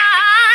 না